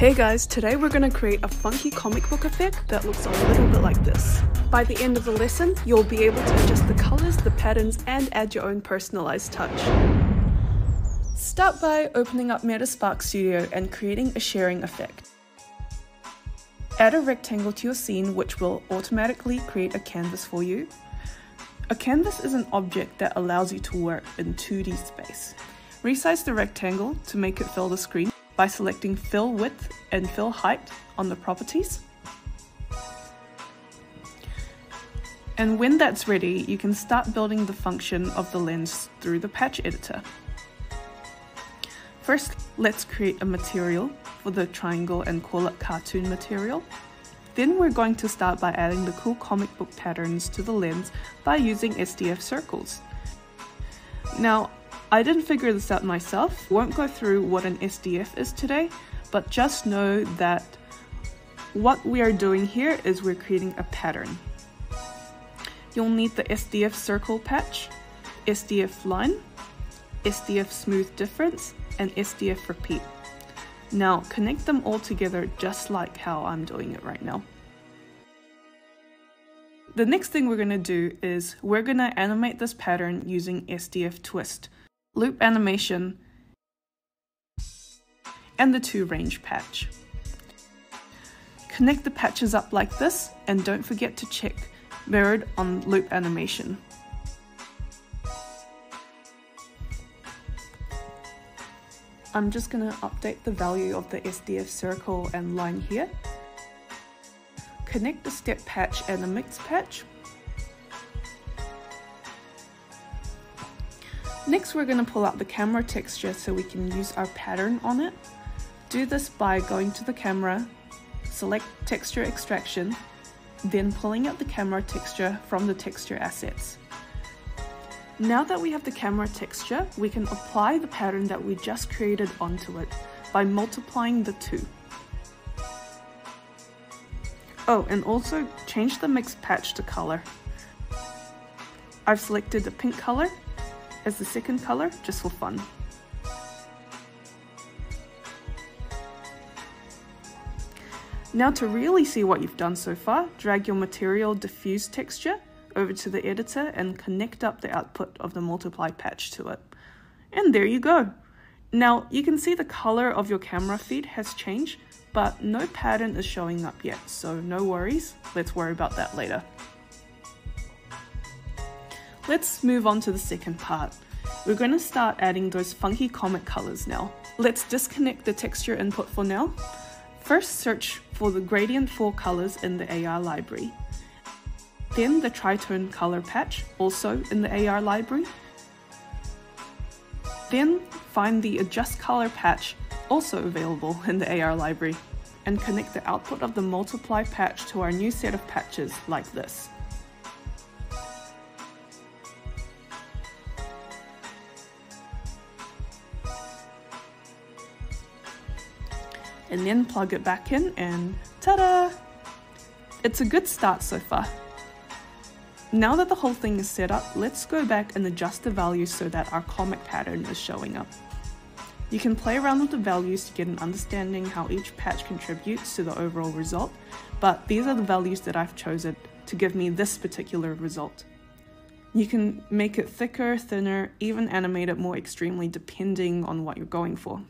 Hey guys, today we're going to create a funky comic book effect that looks a little bit like this. By the end of the lesson, you'll be able to adjust the colors, the patterns, and add your own personalized touch. Start by opening up Meta Spark Studio and creating a sharing effect. Add a rectangle to your scene which will automatically create a canvas for you. A canvas is an object that allows you to work in 2D space. Resize the rectangle to make it fill the screen by selecting Fill Width and Fill Height on the properties. And when that's ready, you can start building the function of the lens through the patch editor. First, let's create a material for the triangle and call it cartoon material. Then we're going to start by adding the cool comic book patterns to the lens by using SDF circles. Now, I didn't figure this out myself, won't go through what an SDF is today, but just know that what we are doing here is we're creating a pattern. You'll need the SDF circle patch, SDF line, SDF smooth difference, and SDF repeat. Now connect them all together just like how I'm doing it right now. The next thing we're going to do is we're going to animate this pattern using SDF twist loop animation, and the To Range patch. Connect the patches up like this and don't forget to check mirrored on loop animation. I'm just going to update the value of the SDF circle and line here. Connect the step patch and the mix patch Next we're going to pull out the camera texture so we can use our pattern on it. Do this by going to the camera, select texture extraction, then pulling out the camera texture from the texture assets. Now that we have the camera texture, we can apply the pattern that we just created onto it by multiplying the two. Oh, and also change the mix patch to color. I've selected the pink color as the second color, just for fun. Now to really see what you've done so far, drag your material diffuse texture over to the editor and connect up the output of the multiply patch to it. And there you go. Now you can see the color of your camera feed has changed, but no pattern is showing up yet, so no worries, let's worry about that later. Let's move on to the second part. We're going to start adding those funky comic colors now. Let's disconnect the texture input for now. First search for the gradient 4 colors in the AR library. Then the tritone color patch, also in the AR library. Then find the adjust color patch, also available in the AR library. And connect the output of the multiply patch to our new set of patches like this. And then plug it back in and ta-da! It's a good start so far. Now that the whole thing is set up, let's go back and adjust the values so that our comic pattern is showing up. You can play around with the values to get an understanding how each patch contributes to the overall result, but these are the values that I've chosen to give me this particular result. You can make it thicker, thinner, even animate it more extremely depending on what you're going for.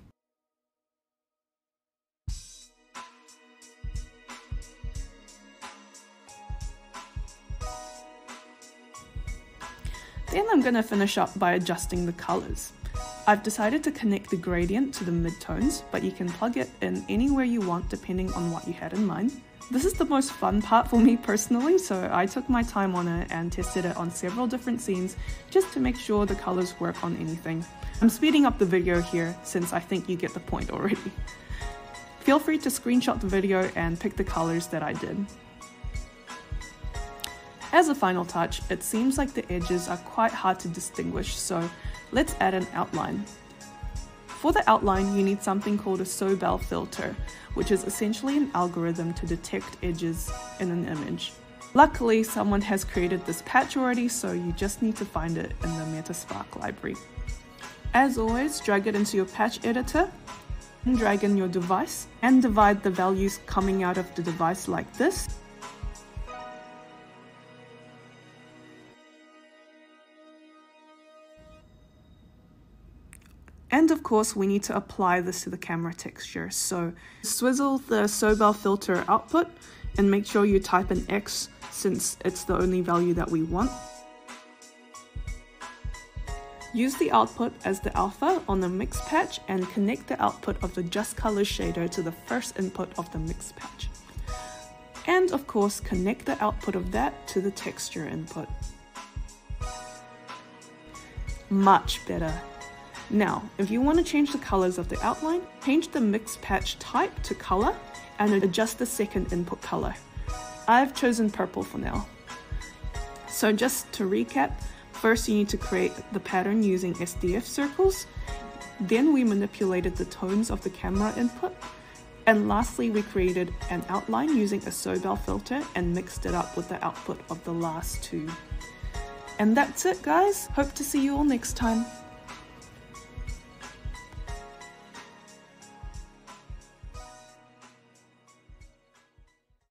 Then I'm going to finish up by adjusting the colors. I've decided to connect the gradient to the midtones, but you can plug it in anywhere you want depending on what you had in mind. This is the most fun part for me personally, so I took my time on it and tested it on several different scenes just to make sure the colors work on anything. I'm speeding up the video here since I think you get the point already. Feel free to screenshot the video and pick the colors that I did. As a final touch, it seems like the edges are quite hard to distinguish, so let's add an outline. For the outline, you need something called a Sobel filter, which is essentially an algorithm to detect edges in an image. Luckily, someone has created this patch already, so you just need to find it in the Meta Spark library. As always, drag it into your patch editor, drag in your device and divide the values coming out of the device like this. And of course, we need to apply this to the camera texture. So swizzle the Sobel filter output and make sure you type an X since it's the only value that we want. Use the output as the alpha on the mix patch and connect the output of the Just Colors shader to the first input of the mix patch. And of course, connect the output of that to the texture input. Much better. Now, if you want to change the colors of the outline, change the mix patch type to color and adjust the second input color. I've chosen purple for now. So just to recap, first you need to create the pattern using SDF circles, then we manipulated the tones of the camera input, and lastly we created an outline using a Sobel filter and mixed it up with the output of the last two. And that's it guys, hope to see you all next time.